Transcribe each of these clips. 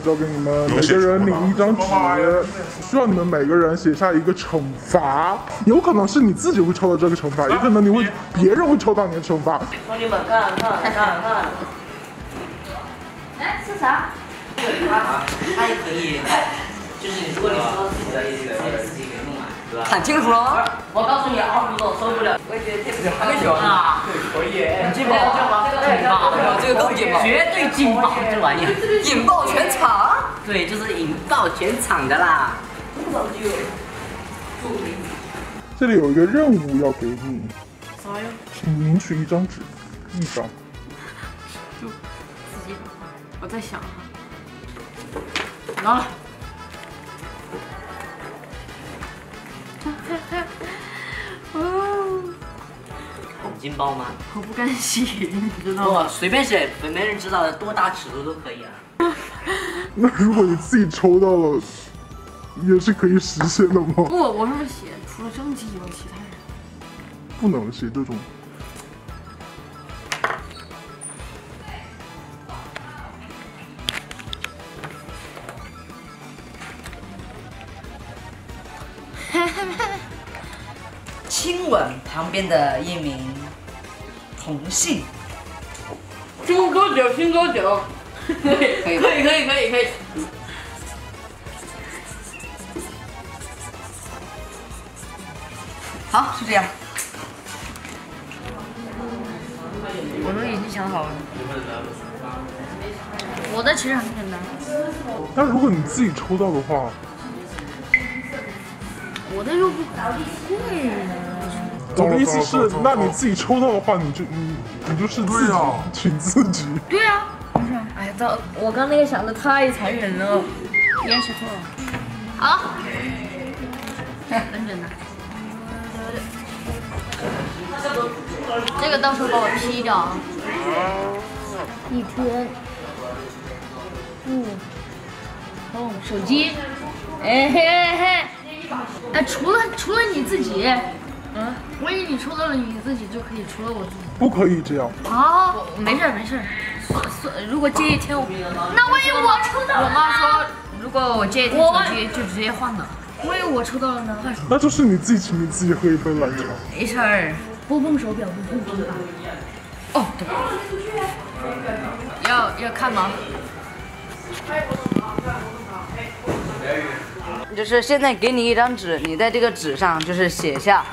交给你们，每个人领一张纸，需要你们每个人写下一个惩罚，有可能是你自己会抽到这个惩罚，也可能你会别人会抽到你的惩罚。兄弟们看看看看，哎，是啥？他他也可以，就是你如果你说自己的意思，可以自己给弄完，对吧？看清楚了，我告诉你，二步骤受不了，我也觉得这个还没有啊，可以，很劲爆，这个劲爆，这个更劲爆绝对劲爆，这玩意儿，引爆全场。对，就是引爆全场的啦。这里有一个任务要给你，啥呀请领取一张纸，一张。就自己，我在想哈，拿了。哦，很劲爆吗？我不敢写，你知道吗？不，随便写，没人知道的，多大尺度都可以啊。那如果你自己抽到了，也是可以实现的吗？不，我是写除了正畸以外其他人。不能写这种。亲吻旁边的一名同性，新歌酒，新歌酒，可以，可以可以，可以，可以，可以。好，就这样。我都已经想好了。我的其实很简单，但如果你自己抽到的话，我的又不贵呢。我的意思是，那你自己抽到的话，你就你你就是自己请自己。对啊、不是，哎，到我刚那个想的太残忍了，烟写错了。好，很简单。这个到时候帮我 P 掉啊。一天，嗯，哦，手机，哎嘿嘿嘿，哎，除了除了你自己，嗯，万一你抽到了你自己就可以，除了我自己。不可以这样。啊，没事儿没事儿，算算，如果这一天我，那万一我抽到了？我妈说，如果我这一天我手机就直接换了，万一我抽到了呢？那就是你自己请你自己喝一杯奶茶。没事儿。不碰手表，不碰。哦，对。要要看吗？就是现在给你一张纸，你在这个纸上就是写下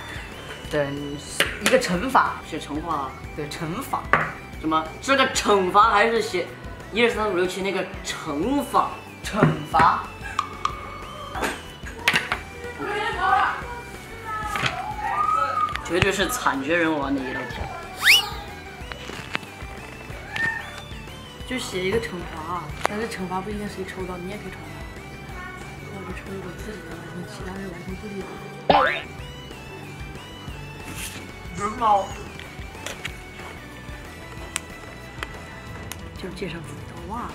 等一个乘法，写乘法，对，乘法。什么？是个惩罚还是写一二三五六七那个乘法？惩罚。绝对是惨绝人寰的一道题。就写一个惩罚，但是惩罚不一定谁抽到，你也可以抽到。我就抽一个自己的，你其他人完全不一样。人猫。就是介绍自己的袜子，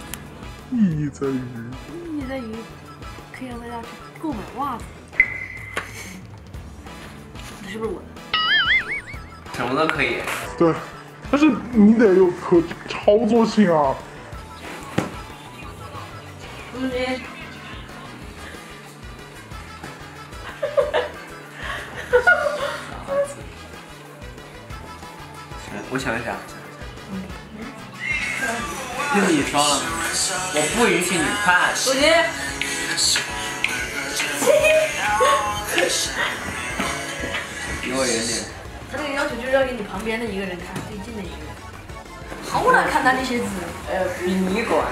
意义在于，意义在于可以让大家去购买袜子。这是不是我的？什么都可以。对，但是你得有可操作性啊。我想一想，是你说了，我不允许你看。手机。离我远点。他这个要求就是要给你旁边的一个人看，最近的一个人。好难看他那些字。呃，比你管。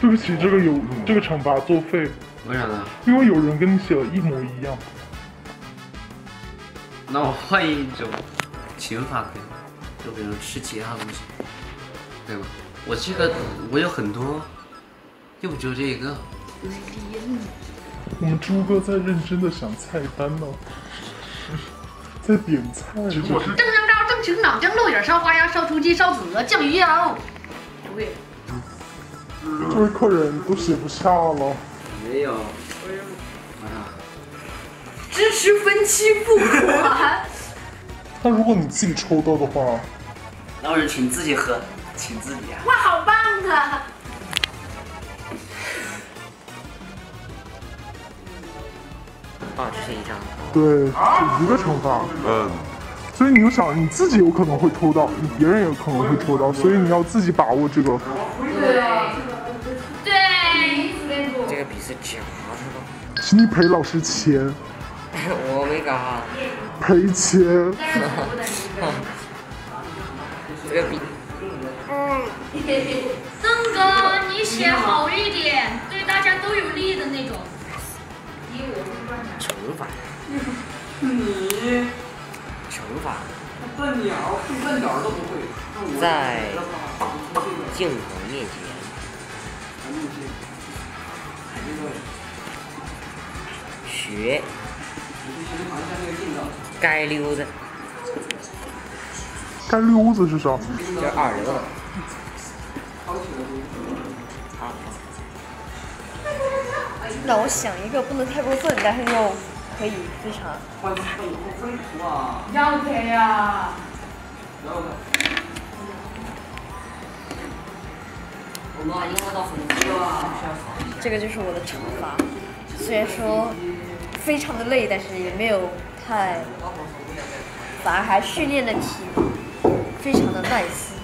对不起，这个有这个惩罚作废，为啥呢？因为有人跟你写的一模一样。那我换一种刑法可以吗？就比如吃其他东西，对吧？我这个我有很多，又不只有这一个。我们猪哥在认真的想菜单呢，在点菜。我是正香膏、正青脑、酱肉眼、烧花鸭、烧雏鸡、烧子鹅、酱鱼腰。对。这位客人都写不下了。没有。支持分期付款。那如果你自己抽到的话，那我就请自己喝，请自己啊。哇，好棒啊！啊，这是一张。对，就一个惩罚。嗯。所以你就想，你自己有可能会抽到，你别人也有可能会抽到，所以你要自己把握这个。对。是假的。请你赔老师钱。我没搞。赔钱。这个笔。嗯。曾哥，你写好一点，对大家都有利的那种。惩罚。你。惩罚。笨鸟，一笨鸟都不会。在镜头面前。学。街溜子。街溜子是啥？就是二流子。那我想一个不能太过分，但是又可以非常。要得呀！这个就是我的惩罚，虽然说非常的累，但是也没有太，反而还训练了体能，非常的 nice。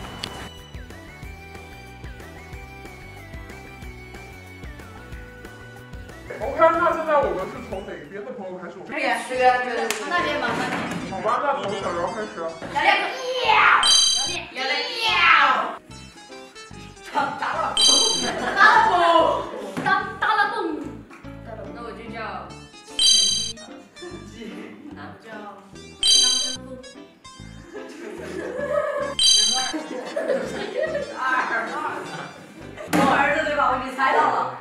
OK，那现在我们是从哪边的朋友开始？这边，这边，这边，从那边吧，那边。好吧，那从小姚开始。小亮，喵！小亮，喵！打打了，二二，我儿子对吧？我给你猜到了。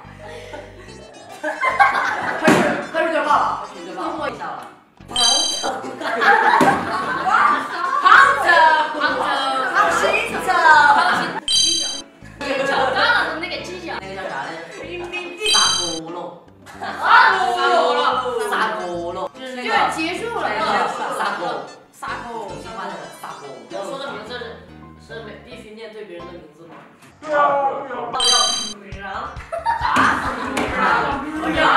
是每必须念对别人的名字吗？对啊，我叫米然，我叫。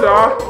是的。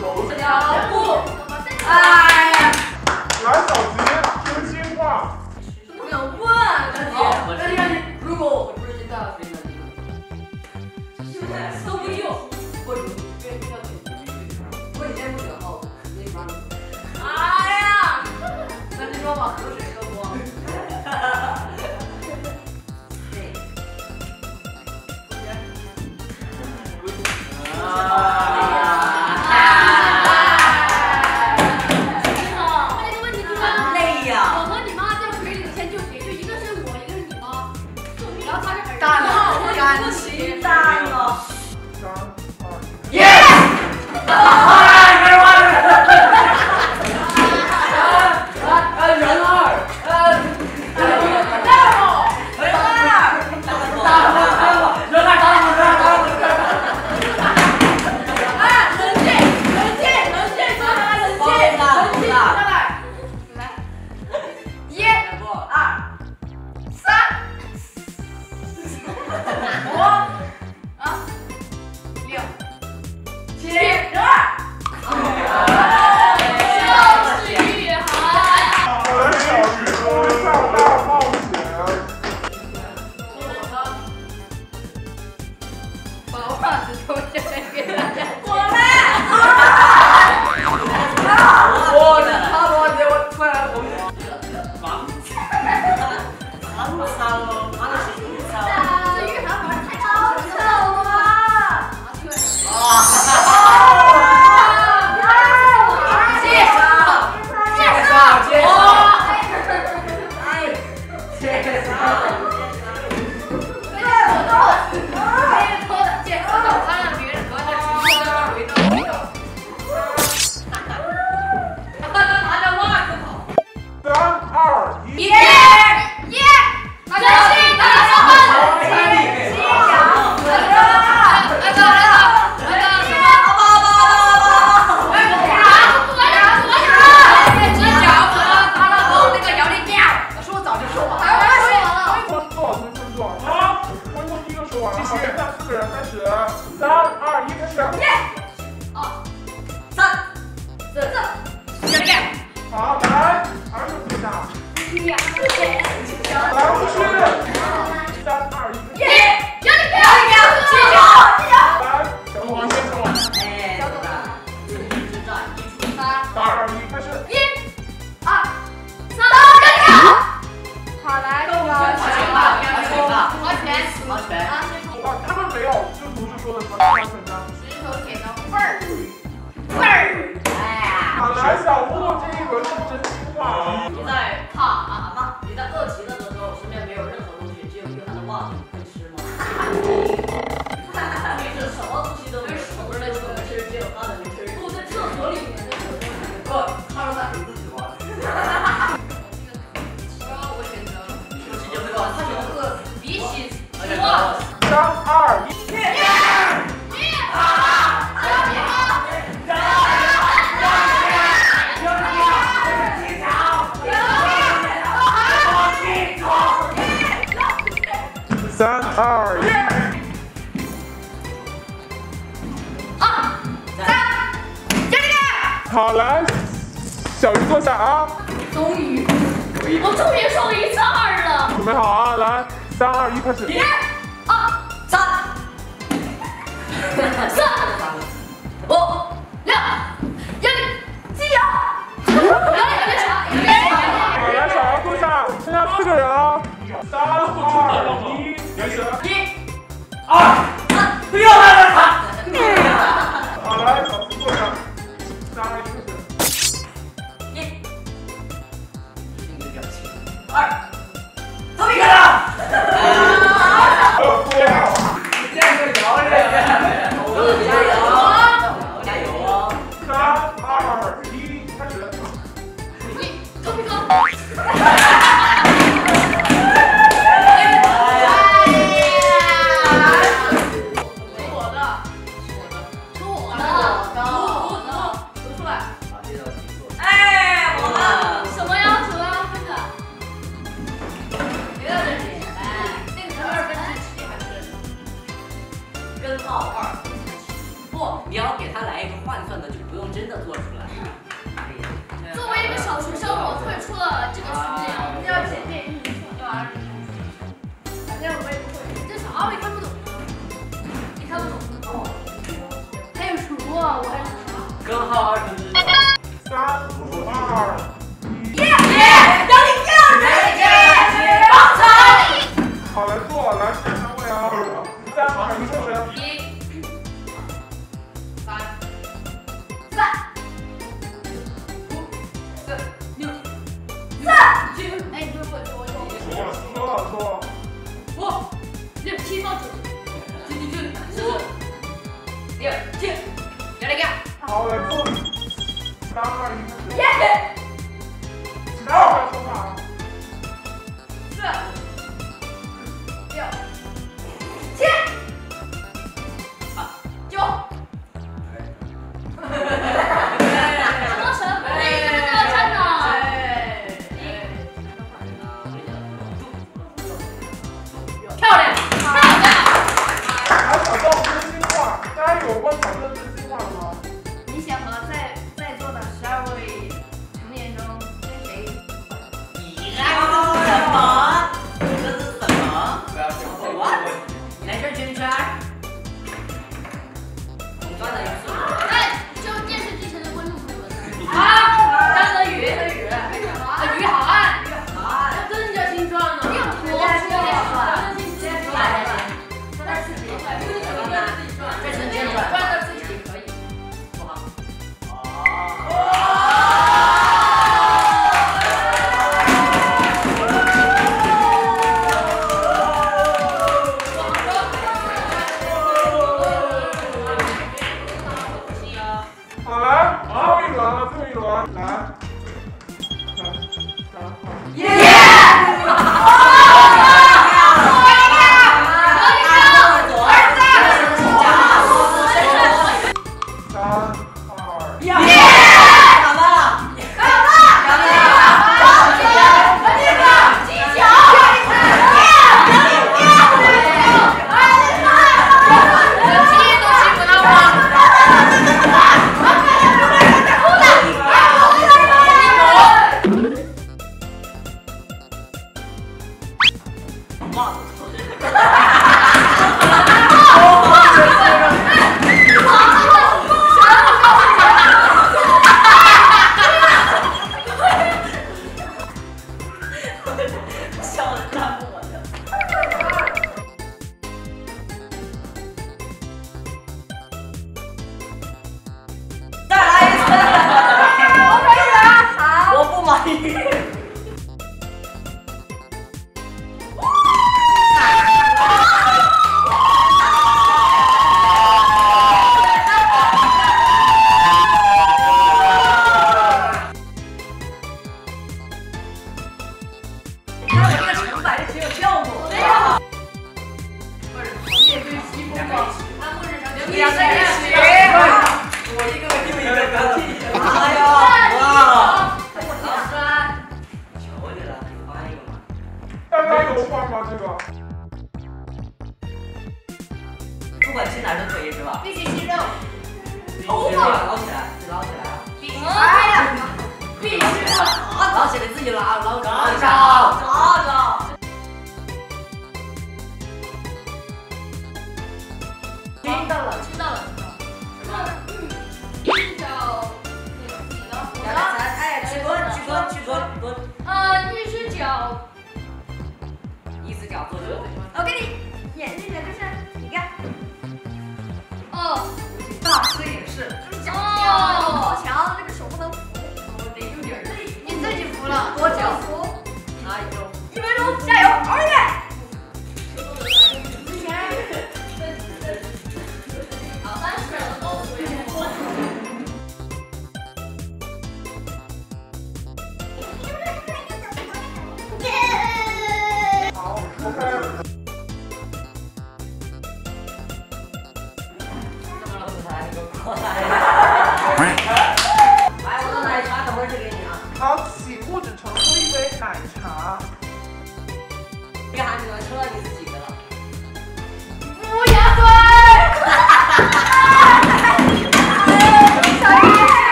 不，哎呀！小，真心话。问，如果，如果。坐下啊！终于，我终于上一次二了。准备好啊！来，三二一，开始。一、二、三、四、五、六、七、八、九、来，小杨坐下，剩下四个人啊。三、二、一，开始。一、二。Điện chiên nhớ. 我一个一个哎呀好酸求你了换一个吗这不管是吧？必须捞起来捞起来。啊必必须的。捞起来自己捞捞捞捞捞起 안녕.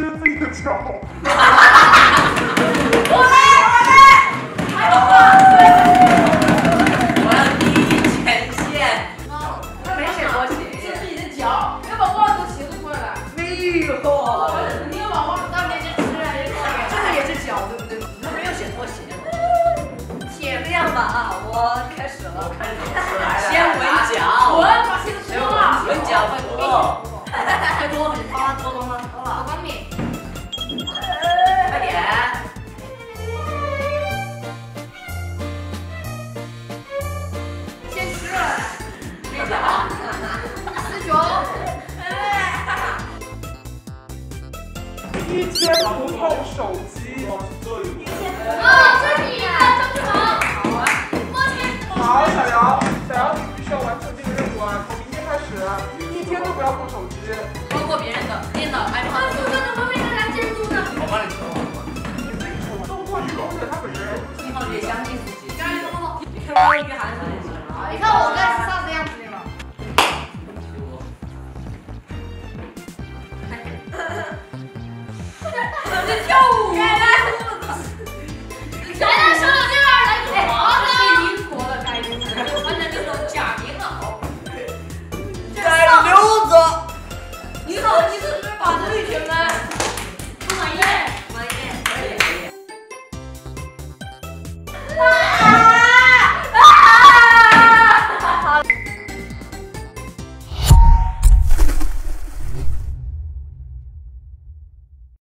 这是自己的脚你看我跟